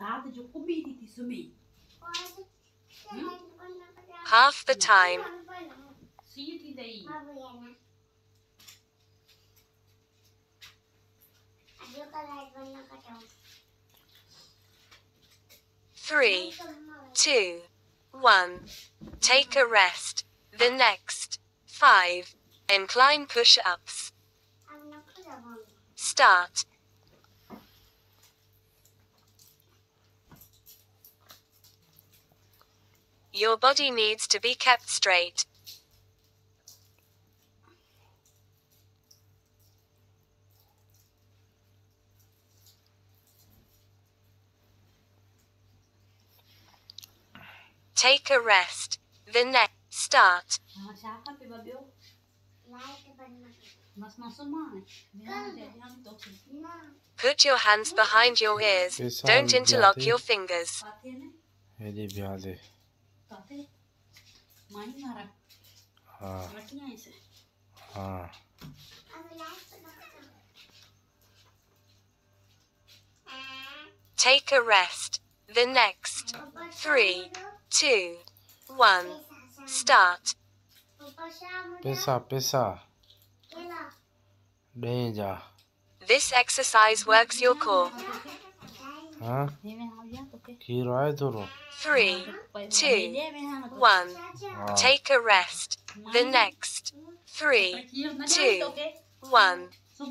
रात जो कुबी थी थी सुबह half the time, सी थी दई three, two, one. Take a rest. The next five incline push ups. Start. Your body needs to be kept straight. Take a rest. The next start. Put your hands behind your ears. Don't interlock your fingers. Take a rest. The next three, two, one, start. Pisa, pisa. Deja. This exercise works your core. Three, two, one. Take a rest. The next. Three, two, one.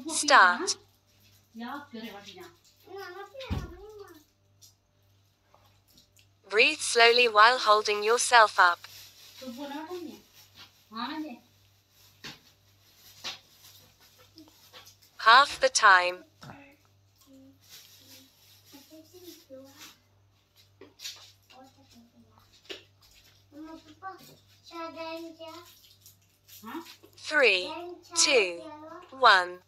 Start. Breathe slowly while holding yourself up. Half the time. Three, two, one.